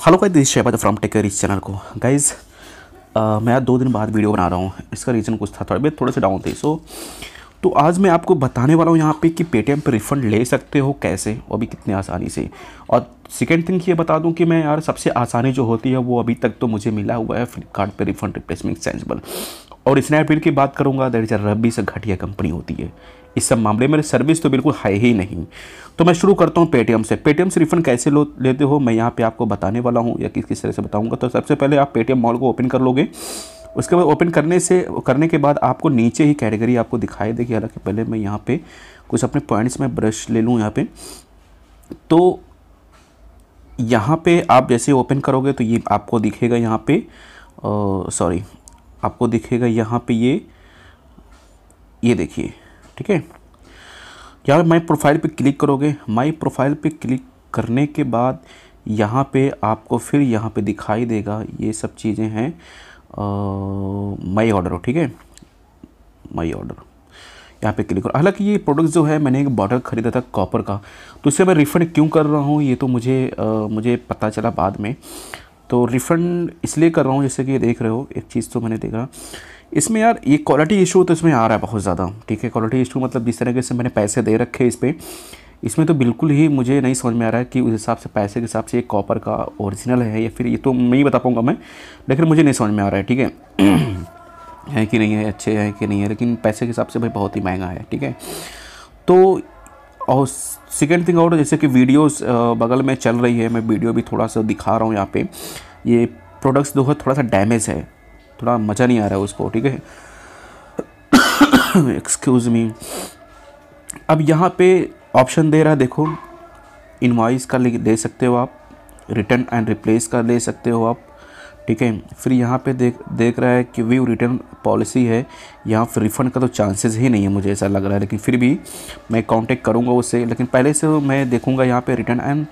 Hello guys, this Shahbaz from taker इस channel को। Guys मैं दो दिन बाद वीडियो बना रहा हूँ। इसका रीज़न कुछ था, थोड़ा थोड़े से डाउन थे। सो तो आज मैं आपको बताने वाला हूँ यहाँ पे कि पेटीएम पे रिफ़ंड ले सकते हो कैसे और भी कितने आसानी से। और सेकेंड थिंग ये बता दूँ कि मैं यार, सबसे आसानी जो होती है, वो अभी तक तो मुझे मिला हुआ है फ्लिपकार्ट रिफ़ंड रिप्लेसमेंट सेंसिबल और स्नैपडील की बात करूँगा दैट इज़ अ रबी से घटिया कंपनी होती है। इस सब मामले में सर्विस तो बिल्कुल है ही नहीं। तो मैं शुरू करता हूँ पेटीएम से। पेटीएम से रिफंड कैसे लो, लेते हो, मैं यहाँ पे आपको बताने वाला हूँ या किस किस तरह से बताऊँगा। तो सबसे पहले आप पेटीएम मॉल को ओपन कर लोगे। उसके बाद ओपन करने से, करने के बाद आपको नीचे ही कैटेगरी आपको दिखाई देगी। हालाँकि पहले मैं यहाँ पे कुछ अपने पॉइंट्स में ब्रश ले लूँ यहाँ पे। तो यहाँ पे आप जैसे ओपन करोगे तो ये आपको दिखेगा यहाँ पे सॉरी आपको दिखेगा यहाँ पे ये ये देखिए। ठीक है? यहाँ माई प्रोफ़ाइल पे क्लिक करोगे? माई प्रोफ़ाइल पे क्लिक करने के बाद यहाँ पे आपको फिर यहाँ पे दिखाई देगा ये सब चीज़ें हैं। माई ऑर्डर ठीक है? माई ऑर्डर यहाँ पे क्लिक करो। हालाँकि ये प्रोडक्ट जो है मैंने एक बॉटल ख़रीदा था कॉपर का। तो इससे मैं रिफ़ंड क्यों कर रहा हूँ ये तो मुझे आ, मुझे पता चला बाद में। तो रिफ़ंड इसलिए कर रहा हूँ जैसे कि देख रहे हो, एक चीज़ तो मैंने देखा। इसमें यार ये क्वालिटी इशू तो इसमें आ रहा है बहुत ज़्यादा, ठीक है? क्वालिटी इशू मतलब जिस तरीके से मैंने पैसे दे रखे इस पर इसमें तो बिल्कुल ही मुझे नहीं समझ में आ रहा है कि उस हिसाब से पैसे के हिसाब से ये कॉपर का ओरिजिनल है या फिर ये तो मैं ही बता पाऊँगा मैं, लेकिन मुझे नहीं समझ में आ रहा है, ठीक है? है कि नहीं है, अच्छे हैं कि नहीं है, लेकिन पैसे के हिसाब से भाई बहुत ही महँगा है, ठीक है? तो और सेकेंड थिंग और जैसे कि वीडियोस बगल में चल रही है, मैं वीडियो भी थोड़ा सा दिखा रहा हूँ यहाँ पे। ये प्रोडक्ट्स जो है, थोड़ा सा डैमेज है। थोड़ा मज़ा नहीं आ रहा है उसको, ठीक है? एक्सक्यूज़ मी अब यहाँ पे ऑप्शन दे रहा है, देखो। इनवाइस का ले सकते हो आप रिटर्न एंड रिप्लेस का ले सकते हो आप। ठीक है? फिर यहाँ पे देख देख रहा है कि व्यू रिटर्न पॉलिसी है। यहाँ फिर रिफ़ंड का तो चांसेस ही नहीं है मुझे ऐसा लग रहा है लेकिन फिर भी मैं कांटेक्ट करूँगा उससे। लेकिन पहले से मैं देखूँगा यहाँ पे रिटर्न एंड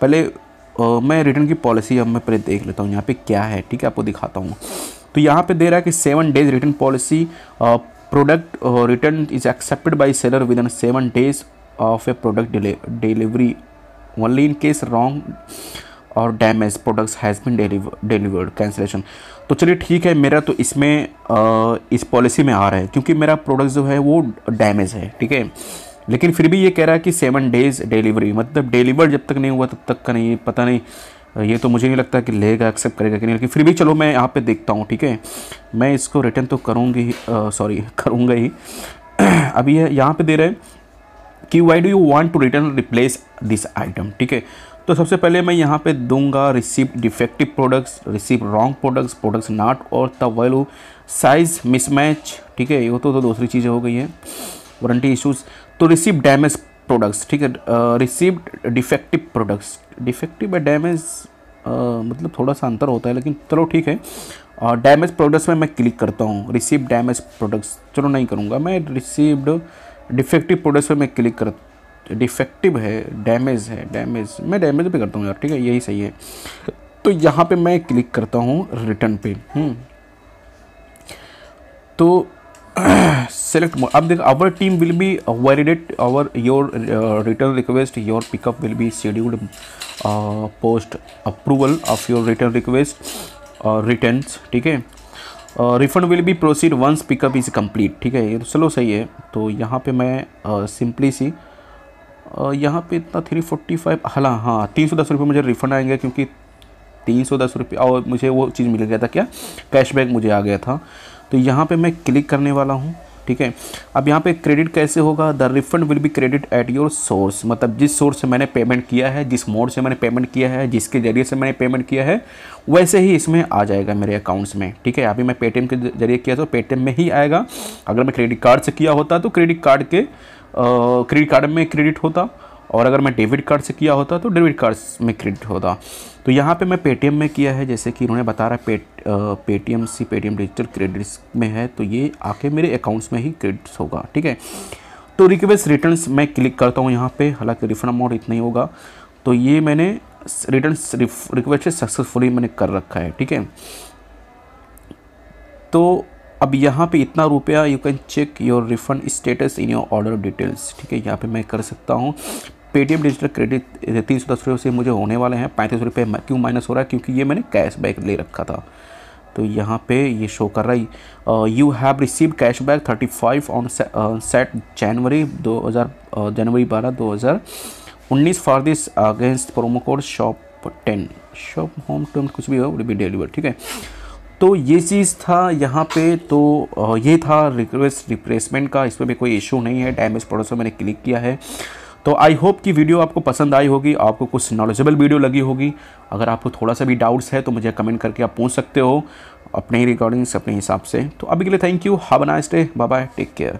पहले आ, मैं रिटर्न की पॉलिसी अब मैं पहले देख लेता हूँ यहाँ पे क्या है ठीक है? आपको दिखाता हूँ। तो यहाँ पे दे रहा है कि seven days return policy product return is accepted by seller within seven days of a product delivery only in case wrong और damage products has been delivered cancellation तो चलिए ठीक है मेरा तो इसमें आ, इस पॉलिसी में आ रहा है क्योंकि मेरा प्रोडक्ट जो है वो डैमेज है ठीक है? लेकिन फिर भी ये कह रहा है कि सेवन डेज़ डिलीवरी मतलब डिलीवर जब तक नहीं हुआ तब तक का नहीं पता नहीं ये तो मुझे नहीं लगता कि लेगा एक्सेप्ट करेगा कि नहीं लेकिन फिर भी चलो मैं यहाँ पे देखता हूँ ठीक है? मैं इसको रिटर्न तो करूँगी सॉरी करूँगा ही। अभी यह यहाँ पे दे रहे हैं कि why do you want to return replace this item ठीक है? तो सबसे पहले मैं यहाँ पे दूँगा receive defective products receive wrong products products not और द वैल्यू साइज़ मिसमैच ठीक है ये तो, तो दूसरी चीज़ें हो गई हैं वारंटी इश्यूज़ तो रिसीव डैमेज प्रोडक्ट्स ठीक है रिसीव डिफेक्टिव प्रोडक्ट्स डिफेक्टिव या डैमेज मतलब थोड़ा सा अंतर होता है लेकिन चलो ठीक है डैमेज प्रोडक्ट्स में मैं क्लिक करता हूँ रिसीव डैमेज प्रोडक्ट्स चलो नहीं करूँगा मैं रिसीव्ड डिफेक्टिव प्रोडक्ट्स में मैं क्लिक कर डिफेक्टिव है डैमेज है डैमेज मैं डैमेज भी करता हूँ यार ठीक है? यही सही है। तो यहाँ पे मैं क्लिक करता हूँ रिटर्न पे। हम्म। तो सेलेक्ट अब देख our team will be validate our your return request your pickup will be scheduled post approval of your return request और रिटर्न ठीक है? Refund will be proceed once pickup is complete ठीक है? ये तो चलो सही है। तो यहाँ पे मैं सिंपली uh, सी यहाँ पे इतना थ्री फोर्टी फाइव हाला हाँ तीन सौ दस रुपये मुझे रिफ़ंड आएँगे क्योंकि तीन सौ दस रुपये और मुझे वो चीज़ मिल गया था क्या? कैशबैक मुझे आ गया था। तो यहाँ पे मैं क्लिक करने वाला हूँ, ठीक है? अब यहाँ पे क्रेडिट कैसे होगा? The refund will be credit at your source मतलब जिस सोर्स से मैंने पेमेंट किया है, जिस मोड से मैंने पेमेंट किया है, जिसके ज़रिए से मैंने पेमेंट किया है, वैसे ही इसमें आ जाएगा मेरे अकाउंट्स में, ठीक है? अभी मैं पेटीएम के ज़रिए किया तो पेटीएम में ही आएगा। अगर मैं क्रेडिट कार्ड से किया होता तो क्रेडिट कार्ड के क्रेडिट कार्ड में क्रेडिट होता और अगर मैं डेबिट कार्ड से किया होता तो डेबिट कार्ड में क्रेडिट होता। तो यहाँ पे मैं पेटीएम में किया है, जैसे कि उन्होंने बता रहा है पेट पेटीएम सी पेटीएम डिजिटल क्रेडिट्स में है तो ये आके मेरे अकाउंट्स में ही क्रेडिट्स होगा, ठीक है? तो रिक्वेस्ट रिटर्न्स मैं क्लिक करता हूँ यहाँ पे, हालाँकि रिफंड अमाउंट इतना ही होगा। तो ये मैंने रिटर्न रिक्वेस्ट सक्सेसफुली मैंने कर रखा है, ठीक है? तो अब यहाँ पे इतना रुपया you can check your refund status in your order details ठीक है, यहाँ पे मैं कर सकता हूँ। पेटीएम डिजिटल क्रेडिट तीन सौ दस रुपये से मुझे होने वाले हैं। पैंतीस रुपये क्यों माइनस हो रहा है? क्योंकि ये मैंने कैश बैक ले रखा था। तो यहाँ पे ये शो कर रहा है। You have receive cashback thirty five on set जनवरी दो हज़ार जनवरी बारह दो हज़ार उन्नीस for this against promo code shop ten shop home term कुछ भी हो बी डिलीवर ठीक है? तो ये चीज़ था यहाँ पे तो ये था रिक्वेस्ट रिप्लेसमेंट का, इसमें भी कोई इशू नहीं है डैमेज प्रोडक्ट मैंने क्लिक किया है। तो आई होप कि वीडियो आपको पसंद आई होगी, आपको कुछ नॉलेजेबल वीडियो लगी होगी। अगर आपको थोड़ा सा भी डाउट्स है तो मुझे कमेंट करके आप पूछ सकते हो, अपने ही रिकॉर्डिंग्स अपने हिसाब से। तो अभी के लिए thank you have a nice day bye bye take care